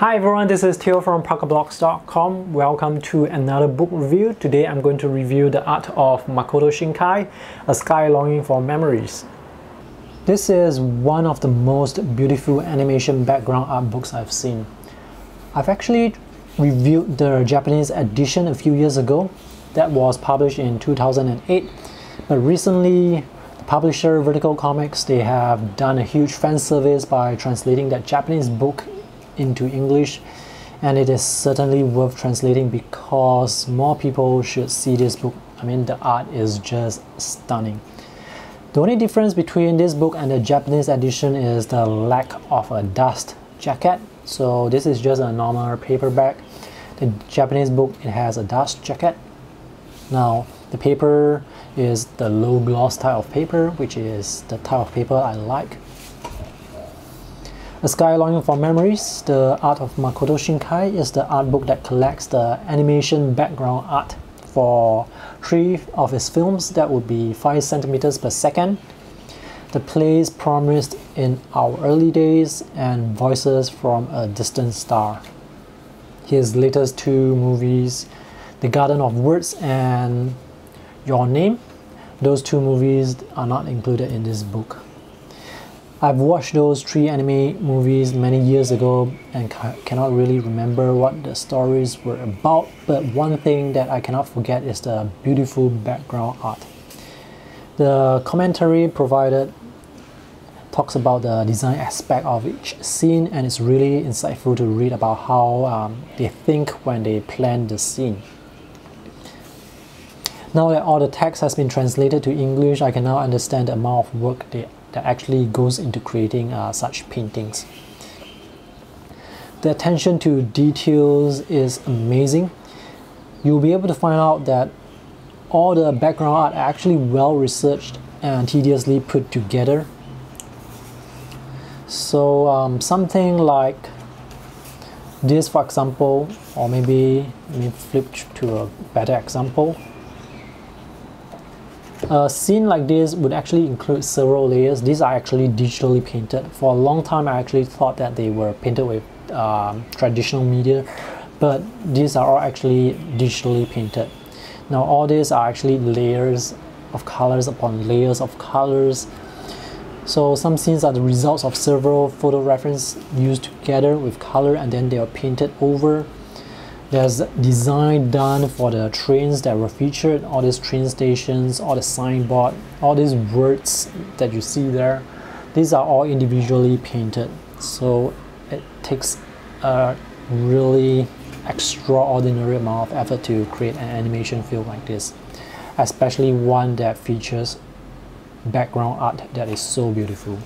Hi everyone, this is Teoh from ParkaBlogs.com. Welcome to another book review. Today I'm going to review The Art of Makoto Shinkai, A Sky Longing for Memories. This is one of the most beautiful animation background art books I've seen. I've actually reviewed the Japanese edition a few years ago that was published in 2008 but recently publisher Vertical Comics they have done a huge fan service by translating that Japanese book into English and it is certainly worth translating because more people should see this book. I mean the art is just stunning. The only difference between this book and the Japanese edition is the lack of a dust jacket. So this is just a normal paperback. The Japanese book it has a dust jacket. Now the paper is the low gloss type of paper which is the type of paper I like. A Sky Longing for Memories, The Art of Makoto Shinkai is the art book that collects the animation background art for three of his films that would be 5 centimeters per second, The Place Promised in Our Early Days, and Voices from a Distant Star. His latest two movies, The Garden of Words and Your Name, those two movies are not included in this book. I've watched those three anime movies many years ago and ca cannot really remember what the stories were about, but one thing that I cannot forget is the beautiful background art. The commentary provided talks about the design aspect of each scene and it's really insightful to read about how um, they think when they plan the scene. Now that all the text has been translated to English, I can now understand the amount of work they that actually goes into creating uh, such paintings. The attention to details is amazing. You'll be able to find out that all the background art are actually well researched and tediously put together. So um, something like this for example, or maybe let me flip to a better example. A scene like this would actually include several layers. These are actually digitally painted. For a long time, I actually thought that they were painted with um, traditional media, but these are all actually digitally painted. Now all these are actually layers of colors upon layers of colors. So some scenes are the results of several photo references used together with color and then they are painted over there's design done for the trains that were featured, all these train stations, all the signboard, all these words that you see there. These are all individually painted. So it takes a really extraordinary amount of effort to create an animation film like this, especially one that features background art that is so beautiful.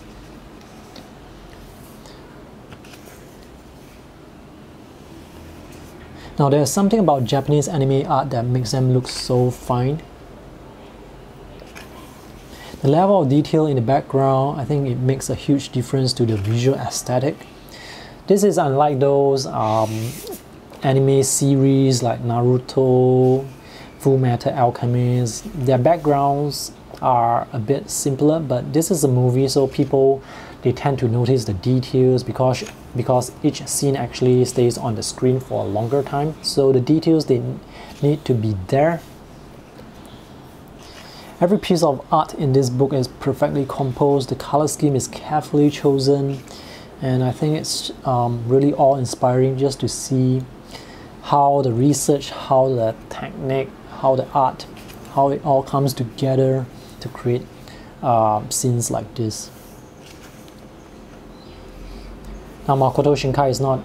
Now there's something about Japanese anime art that makes them look so fine. The level of detail in the background, I think it makes a huge difference to the visual aesthetic. This is unlike those um, anime series like Naruto, Full Metal Alchemist. Their backgrounds are a bit simpler, but this is a movie, so people they tend to notice the details because because each scene actually stays on the screen for a longer time. So the details they need to be there. Every piece of art in this book is perfectly composed. The color scheme is carefully chosen and I think it's um, really awe-inspiring just to see how the research how the technique how the art how it all comes together to create uh, scenes like this now Makoto Shinkai is not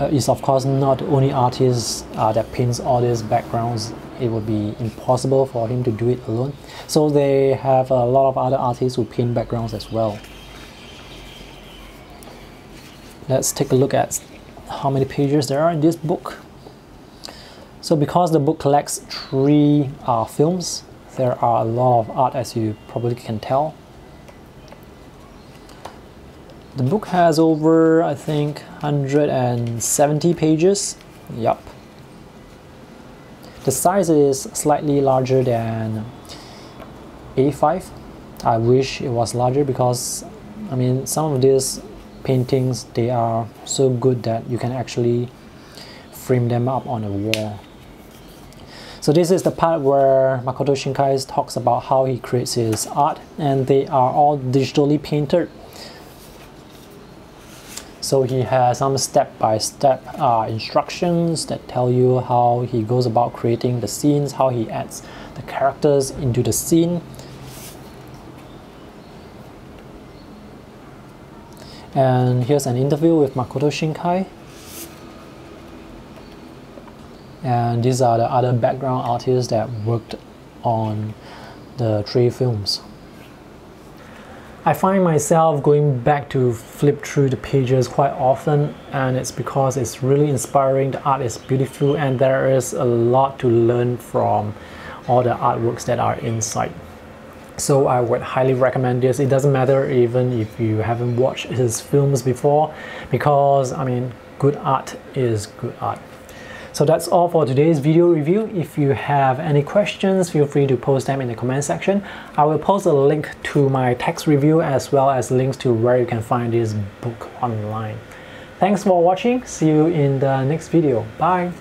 uh, is of course not the only artist uh, that paints all these backgrounds. It would be impossible for him to do it alone. So they have a lot of other artists who paint backgrounds as well. Let's take a look at how many pages there are in this book. So because the book collects three uh, films, there are a lot of art as you probably can tell. The book has over, I think, 170 pages. Yup. The size is slightly larger than A5. I wish it was larger because, I mean, some of these paintings they are so good that you can actually frame them up on a wall. So this is the part where Makoto Shinkai talks about how he creates his art and they are all digitally painted. So he has some step-by-step -step, uh, instructions that tell you how he goes about creating the scenes, how he adds the characters into the scene. And here's an interview with Makoto Shinkai. And these are the other background artists that worked on the three films. I find myself going back to flip through the pages quite often and it's because it's really inspiring, the art is beautiful and there is a lot to learn from all the artworks that are inside. So I would highly recommend this. It doesn't matter even if you haven't watched his films before because I mean good art is good art. So that's all for today's video review. If you have any questions, feel free to post them in the comment section. I will post a link to my text review as well as links to where you can find this book online. Thanks for watching. See you in the next video. Bye.